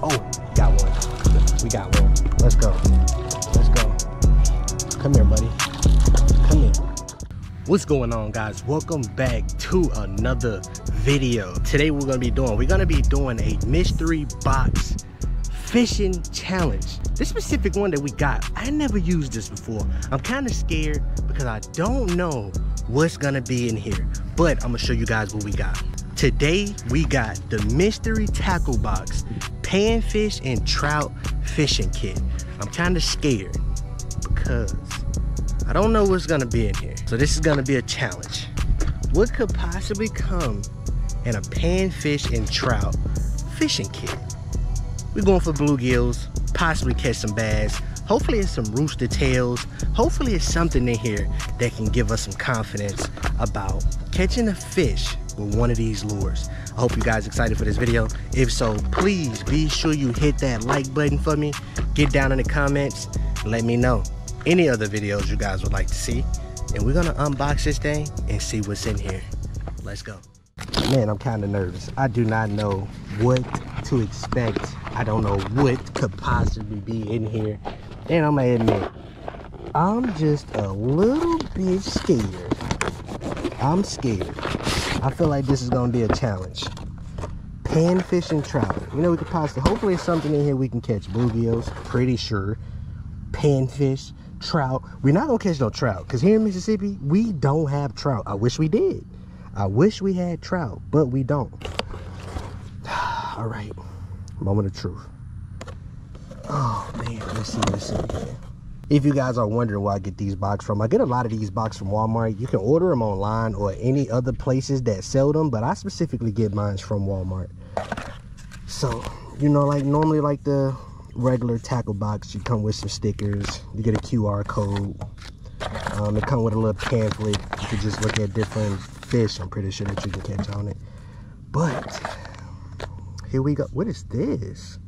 Oh, got one. We got one. Let's go. Let's go. Come here, buddy. Come here. What's going on, guys? Welcome back to another video. Today, we're gonna be doing, we're gonna be doing a mystery box fishing challenge. This specific one that we got, I never used this before. I'm kind of scared because I don't know what's gonna be in here, but I'm gonna show you guys what we got. Today, we got the mystery tackle box, panfish and trout fishing kit. I'm kind of scared because I don't know what's gonna be in here. So this is gonna be a challenge. What could possibly come in a panfish and trout fishing kit? We're going for bluegills, possibly catch some bass. Hopefully it's some rooster tails. Hopefully it's something in here that can give us some confidence about catching a fish with one of these lures. I hope you guys excited for this video. If so, please be sure you hit that like button for me. Get down in the comments. Let me know any other videos you guys would like to see. And we're gonna unbox this thing and see what's in here. Let's go. Man, I'm kind of nervous. I do not know what to expect. I don't know what could possibly be in here. And I'm gonna admit, I'm just a little bit scared. I'm scared. I feel like this is gonna be a challenge. Panfish and trout. You know, we could possibly, hopefully it's something in here we can catch bluegills, pretty sure. Panfish, trout. We're not gonna catch no trout, because here in Mississippi, we don't have trout. I wish we did. I wish we had trout, but we don't. All right, moment of truth. Oh man, let's see in here. If you guys are wondering where I get these boxes from, I get a lot of these boxes from Walmart. You can order them online or any other places that sell them, but I specifically get mine from Walmart. So, you know, like normally like the regular tackle box, you come with some stickers, you get a QR code. Um, it come with a little pamphlet. You can just look at different fish. I'm pretty sure that you can catch on it. But here we go. What is this?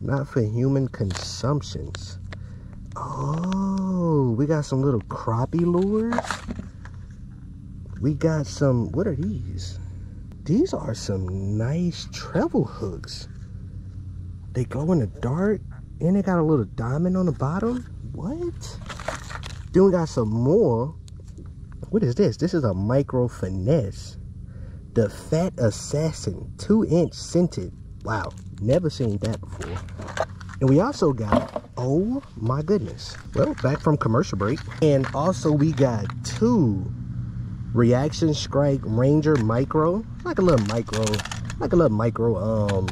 Not for human consumptions. Oh, we got some little crappie lures. We got some, what are these? These are some nice treble hooks. They glow in the dark and they got a little diamond on the bottom. What? Then we got some more. What is this? This is a micro finesse. The Fat Assassin, two inch scented. Wow, never seen that before. And we also got, oh my goodness. Well, back from commercial break. And also we got two Reaction Strike Ranger Micro. Like a little micro, like a little micro um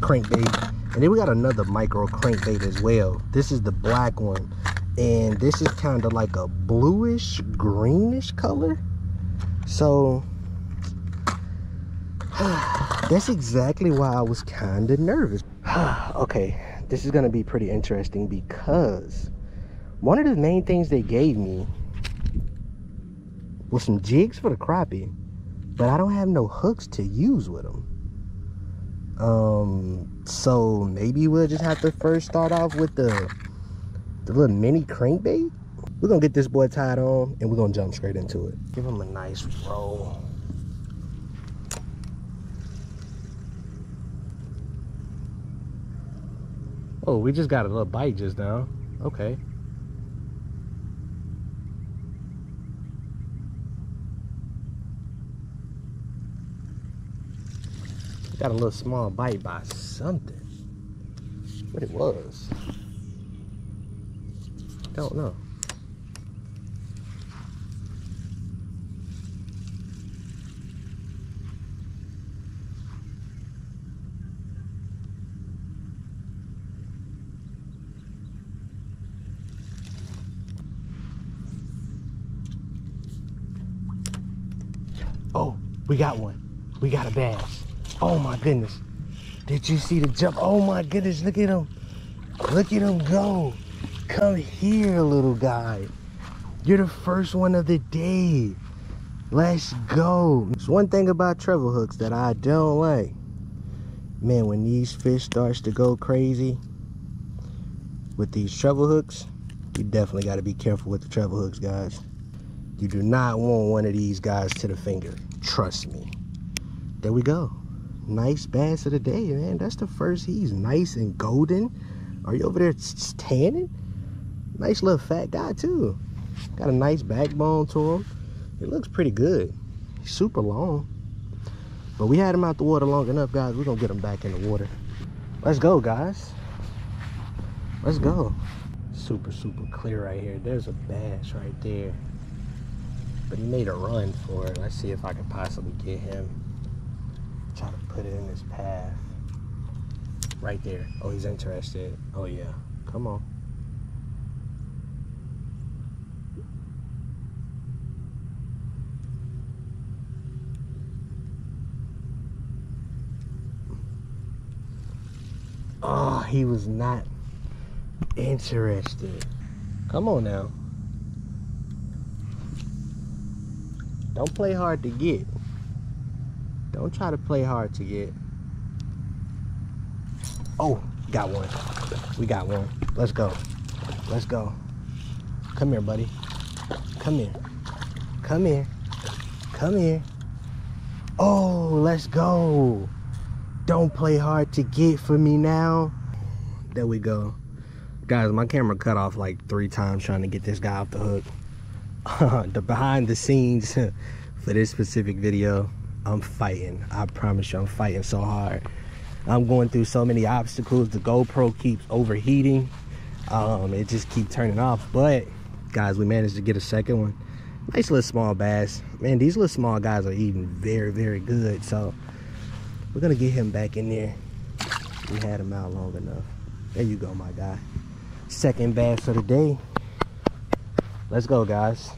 crankbait. And then we got another micro crankbait as well. This is the black one. And this is kind of like a bluish, greenish color. So, that's exactly why I was kind of nervous. okay, this is gonna be pretty interesting because one of the main things they gave me was some jigs for the crappie, but I don't have no hooks to use with them. Um, so maybe we'll just have to first start off with the the little mini crankbait. We're gonna get this boy tied on and we're gonna jump straight into it. Give him a nice roll. Oh, we just got a little bite just now. Okay. Got a little small bite by something. What it was. Don't know. Oh, we got one. We got a bass. Oh my goodness. Did you see the jump? Oh my goodness, look at him. Look at him go. Come here, little guy. You're the first one of the day. Let's go. One thing about treble hooks that I don't like. Man, when these fish starts to go crazy with these treble hooks, you definitely got to be careful with the treble hooks, guys. You do not want one of these guys to the finger. Trust me. There we go. nice bass of the day, man. That's the first. He's nice and golden. Are you over there tanning? Nice little fat guy too. Got a nice backbone to him. It looks pretty good. He's super long. But we had him out the water long enough, guys. We're gonna get him back in the water. Let's go, guys. Let's go. Super, super clear right here. There's a bass right there. But he made a run for it. Let's see if I can possibly get him. Try to put it in his path. Right there. Oh, he's interested. Oh, yeah. Come on. Oh, he was not interested. Come on now. Don't play hard to get. Don't try to play hard to get. Oh, got one. We got one. Let's go. Let's go. Come here, buddy. Come here. Come here. Come here. Oh, let's go. Don't play hard to get for me now. There we go. Guys, my camera cut off like three times trying to get this guy off the hook. the behind the scenes for this specific video, I'm fighting. I promise you, I'm fighting so hard. I'm going through so many obstacles. The GoPro keeps overheating. Um, it just keeps turning off. But, guys, we managed to get a second one. Nice little small bass. Man, these little small guys are eating very, very good. So, we're gonna get him back in there. We had him out long enough. There you go, my guy. Second bass of the day. Let's go, guys.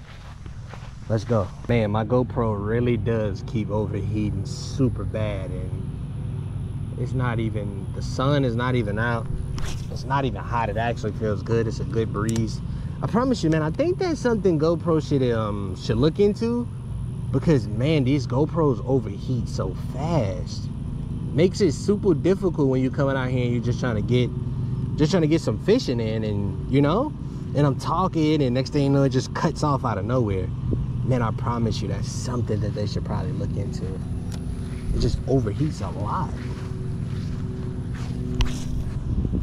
Let's go. Man, my GoPro really does keep overheating super bad and it's not even, the sun is not even out. It's not even hot. It actually feels good. It's a good breeze. I promise you, man, I think that's something GoPro should um should look into because man, these GoPros overheat so fast makes it super difficult when you're coming out here and you're just trying to get just trying to get some fishing in and you know and i'm talking and next thing you know it just cuts off out of nowhere. Man i promise you that's something that they should probably look into. It just overheats a lot.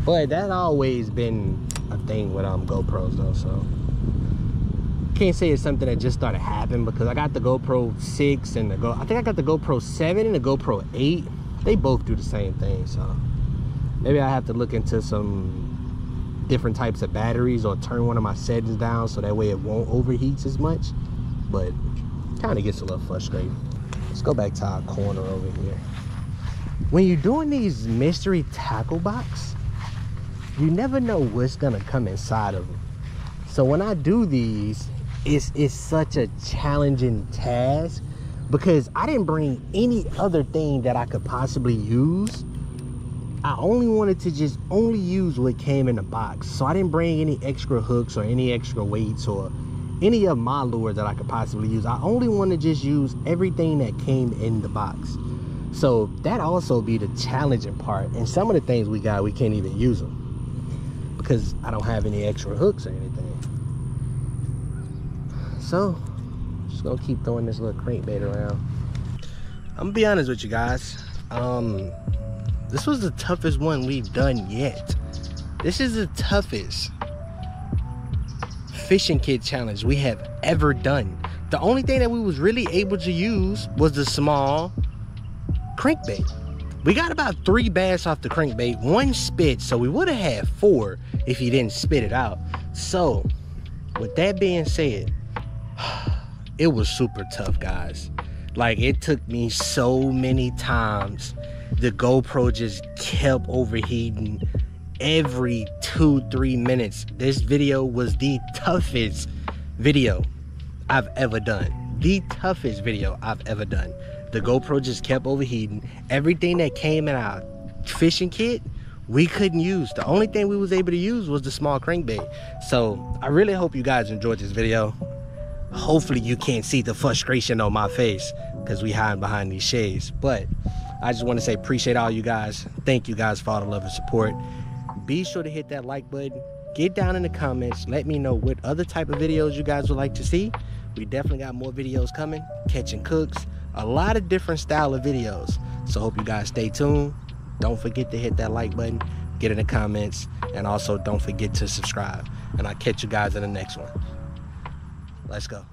But that's always been a thing with um gopros though so. Can't say it's something that just started happening because i got the gopro 6 and the go i think i got the gopro 7 and the gopro 8 they both do the same thing so. Maybe i have to look into some different types of batteries or turn one of my settings down so that way it won't overheat as much but kind of gets a little frustrating let's go back to our corner over here when you're doing these mystery tackle box you never know what's gonna come inside of them so when i do these it's it's such a challenging task because I didn't bring any other thing that I could possibly use. I only wanted to just only use what came in the box. So I didn't bring any extra hooks or any extra weights or any of my lures that I could possibly use. I only want to just use everything that came in the box. So that also be the challenging part. And some of the things we got, we can't even use them because I don't have any extra hooks or anything. So just gonna keep throwing this little crank bait around. I'm gonna be honest with you guys. Um, this was the toughest one we've done yet. This is the toughest fishing kid challenge we have ever done. The only thing that we was really able to use was the small crankbait. We got about three bass off the crankbait, one spit, so we would have had four if he didn't spit it out. So, with that being said, it was super tough, guys. Like it took me so many times. The GoPro just kept overheating every two, three minutes. This video was the toughest video I've ever done. The toughest video I've ever done. The GoPro just kept overheating. Everything that came in our fishing kit, we couldn't use. The only thing we was able to use was the small crankbait. So I really hope you guys enjoyed this video hopefully you can't see the frustration on my face because we hide behind these shades but i just want to say appreciate all you guys. Thank you guys for all the love and support. Be sure to hit that like button. Get down in the comments. Let me know what other type of videos you guys would like to see. We definitely got more videos coming. Catching cooks. A lot of different style of videos. So hope you guys stay tuned. Don't forget to hit that like button, get in the comments, and also don't forget to subscribe. And I'll catch you guys in the next one. Let's go.